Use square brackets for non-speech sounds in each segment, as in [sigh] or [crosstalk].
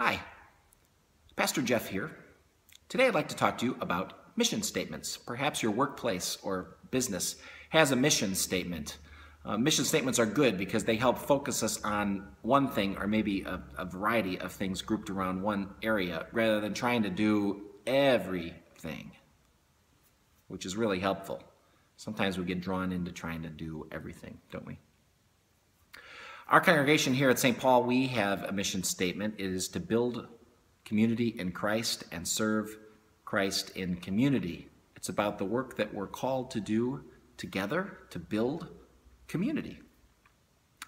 Hi, Pastor Geoff here. Today I'd like to talk to you about mission statements. Perhaps your workplace or business has a mission statement. Uh, mission statements are good because they help focus us on one thing or maybe a, a variety of things grouped around one area rather than trying to do everything, which is really helpful. Sometimes we get drawn into trying to do everything, don't we? Our congregation here at St. Paul, we have a mission statement. It is to build community in Christ and serve Christ in community. It's about the work that we're called to do together to build community.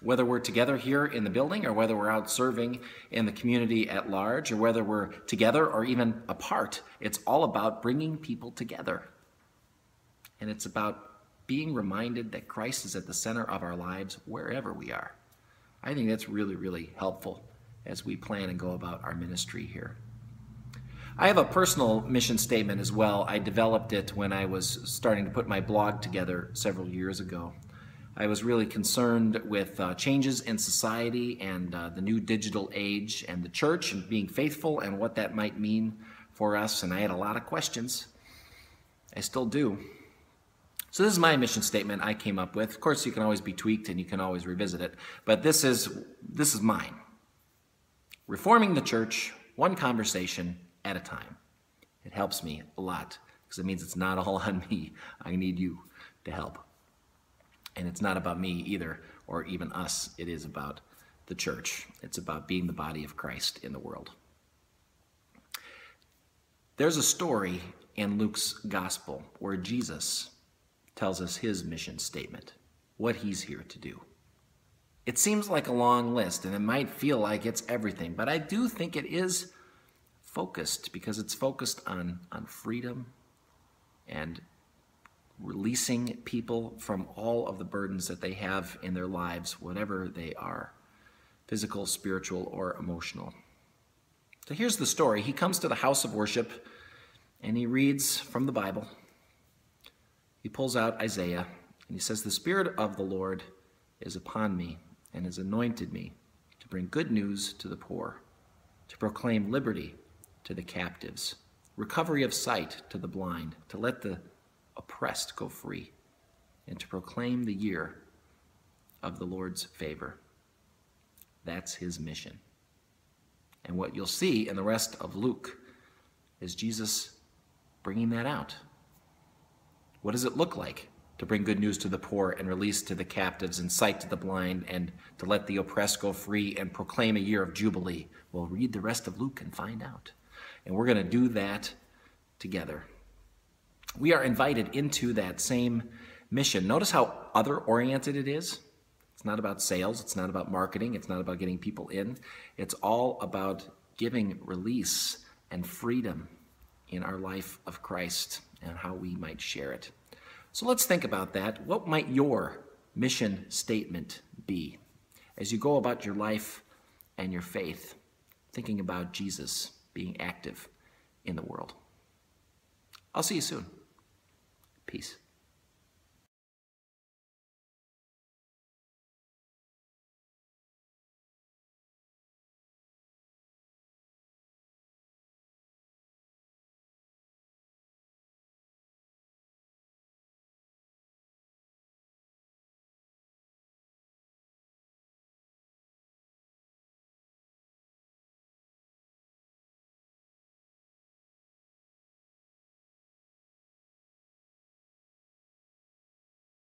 Whether we're together here in the building or whether we're out serving in the community at large or whether we're together or even apart, it's all about bringing people together. And it's about being reminded that Christ is at the center of our lives wherever we are. I think that's really, really helpful as we plan and go about our ministry here. I have a personal mission statement as well. I developed it when I was starting to put my blog together several years ago. I was really concerned with uh, changes in society and uh, the new digital age and the church and being faithful and what that might mean for us. And I had a lot of questions. I still do. So this is my mission statement I came up with. Of course, you can always be tweaked and you can always revisit it, but this is this is mine. Reforming the church, one conversation at a time. It helps me a lot because it means it's not all [laughs] on me. I need you to help. And it's not about me either, or even us. It is about the church. It's about being the body of Christ in the world. There's a story in Luke's gospel where Jesus tells us his mission statement, what he's here to do. It seems like a long list, and it might feel like it's everything, but I do think it is focused because it's focused on, on freedom and releasing people from all of the burdens that they have in their lives, whatever they are physical, spiritual, or emotional. So here's the story. He comes to the house of worship and he reads from the Bible he pulls out Isaiah and he says, The Spirit of the Lord is upon me and has anointed me to bring good news to the poor, to proclaim liberty to the captives, recovery of sight to the blind, to let the oppressed go free, and to proclaim the year of the Lord's favor. That's his mission. And what you'll see in the rest of Luke is Jesus bringing that out. What does it look like to bring good news to the poor and release to the captives and sight to the blind and to let the oppressed go free and proclaim a year of jubilee? Well, read the rest of Luke and find out. And we're going to do that together. We are invited into that same mission. Notice how other oriented it is. It's not about sales, it's not about marketing, it's not about getting people in. It's all about giving release and freedom in our life of Christ and how we might share it. So let's think about that. What might your mission statement be as you go about your life and your faith, thinking about Jesus being active in the world? I'll see you soon. Peace.